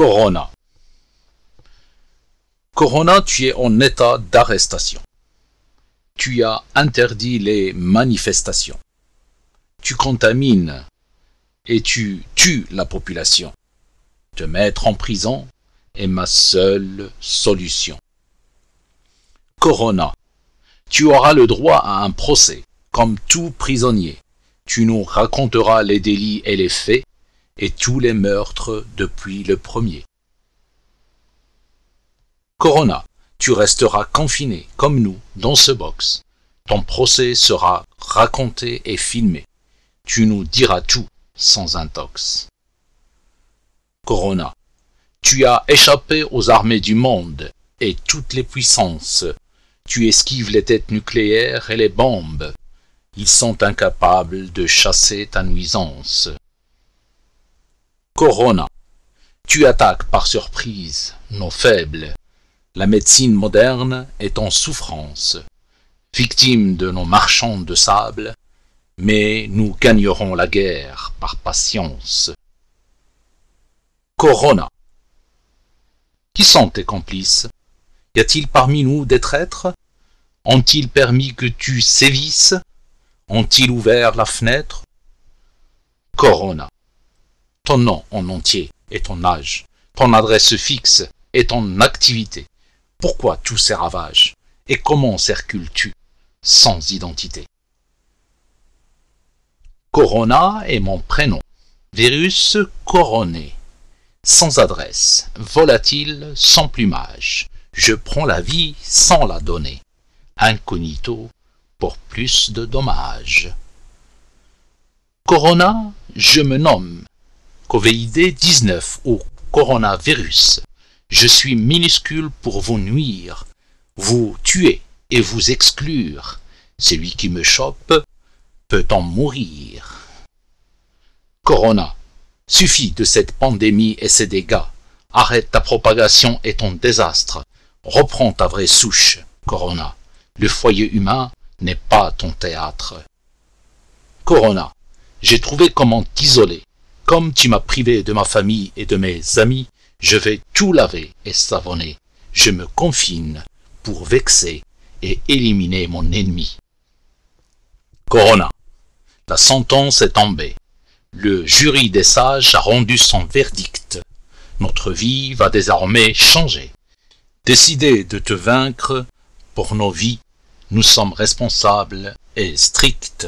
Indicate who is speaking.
Speaker 1: Corona. Corona, tu es en état d'arrestation. Tu as interdit les manifestations. Tu contamines et tu tues la population. Te mettre en prison est ma seule solution. Corona. Tu auras le droit à un procès, comme tout prisonnier. Tu nous raconteras les délits et les faits, et tous les meurtres depuis le premier. Corona, tu resteras confiné, comme nous, dans ce box. Ton procès sera raconté et filmé. Tu nous diras tout sans intox. Corona, tu as échappé aux armées du monde et toutes les puissances. Tu esquives les têtes nucléaires et les bombes. Ils sont incapables de chasser ta nuisance. Corona. Tu attaques par surprise nos faibles. La médecine moderne est en souffrance, victime de nos marchands de sable, mais nous gagnerons la guerre par patience. Corona. Qui sont tes complices? Y a-t-il parmi nous des traîtres? Ont-ils permis que tu sévisses? Ont-ils ouvert la fenêtre? Corona. Ton nom en entier et ton âge, ton adresse fixe et ton activité. Pourquoi tous ces ravages Et comment circules-tu sans identité? Corona est mon prénom. Virus coroné. Sans adresse, volatile, sans plumage. Je prends la vie sans la donner. Incognito pour plus de dommages. Corona, je me nomme COVID-19 ou coronavirus. Je suis minuscule pour vous nuire, vous tuer et vous exclure. Celui qui me chope peut en mourir. Corona, suffit de cette pandémie et ses dégâts. Arrête ta propagation et ton désastre. Reprends ta vraie souche, Corona. Le foyer humain n'est pas ton théâtre. Corona, j'ai trouvé comment t'isoler comme tu m'as privé de ma famille et de mes amis, je vais tout laver et savonner. Je me confine pour vexer et éliminer mon ennemi. Corona. La sentence est tombée. Le jury des sages a rendu son verdict. Notre vie va désormais changer. Décidez de te vaincre pour nos vies. Nous sommes responsables et stricts.